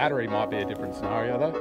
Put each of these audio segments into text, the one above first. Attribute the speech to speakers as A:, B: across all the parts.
A: battery might be a different scenario though.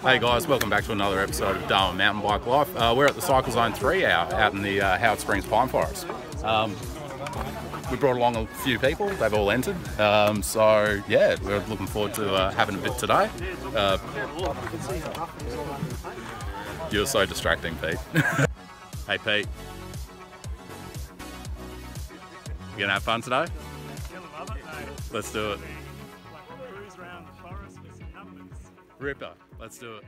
A: Hey guys, welcome back to another episode of Darwin Mountain Bike Life. Uh, we're at the Cycle Zone 3 hour out in the uh, Howard Springs Pine Forest. Um, we brought along a few people, they've all entered. Um, so, yeah, we're looking forward to uh, having a bit today. Uh, you're so distracting, Pete. hey, Pete. You gonna have fun today? Let's do it. Ripper, let's do it.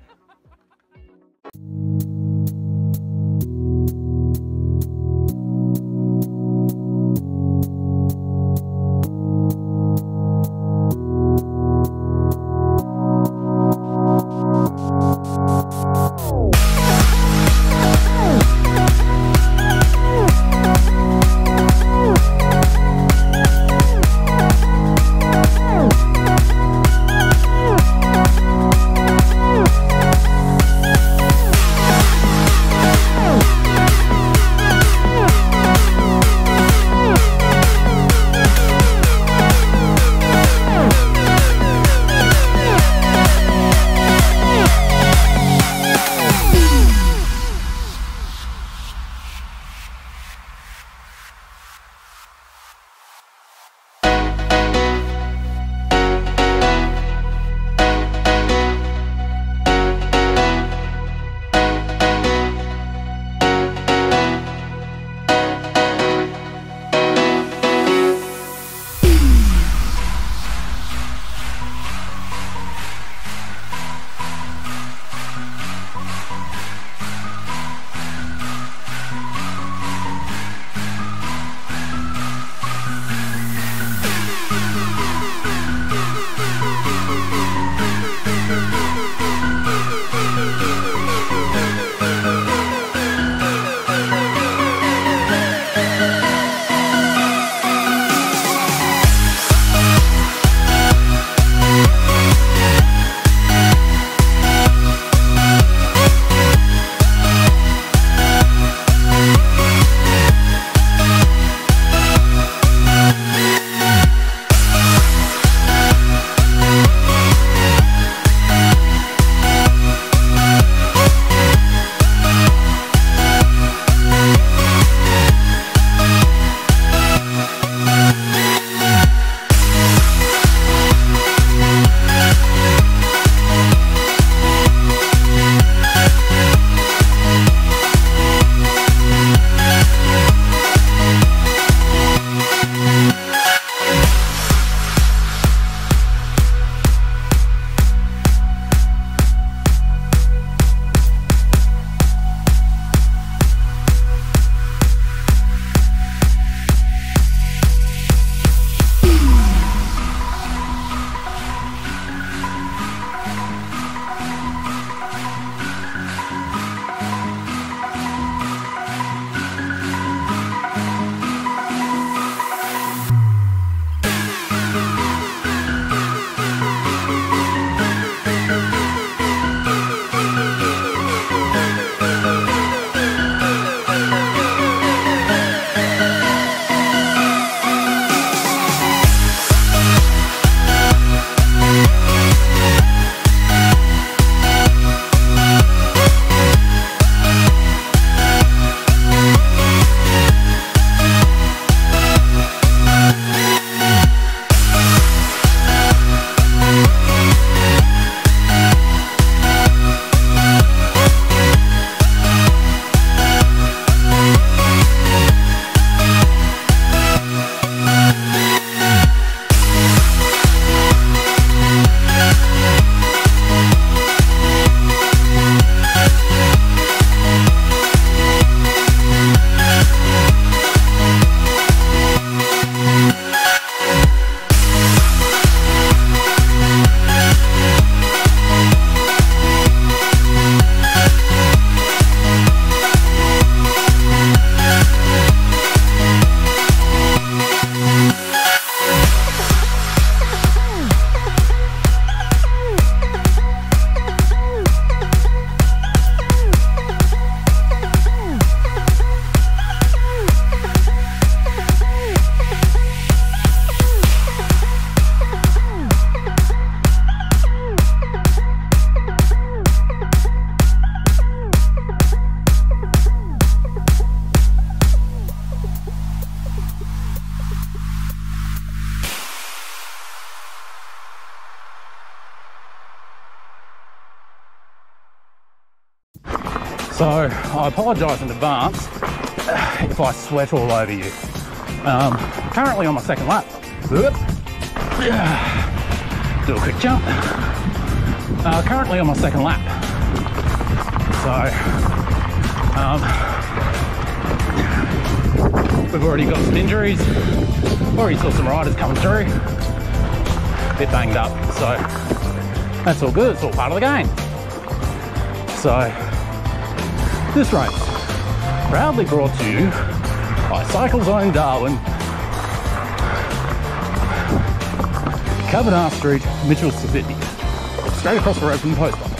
A: So I apologise in advance if I sweat all over you. Um, currently on my second lap. Do a quick jump. Uh, currently on my second lap. So um, we've already got some injuries. Already saw some riders coming through. A bit banged up. So that's all good. It's all part of the game. So this race proudly brought to you by Cycle Zone Darwin, Cavanagh Street, Mitchell City, straight across the road from the post office.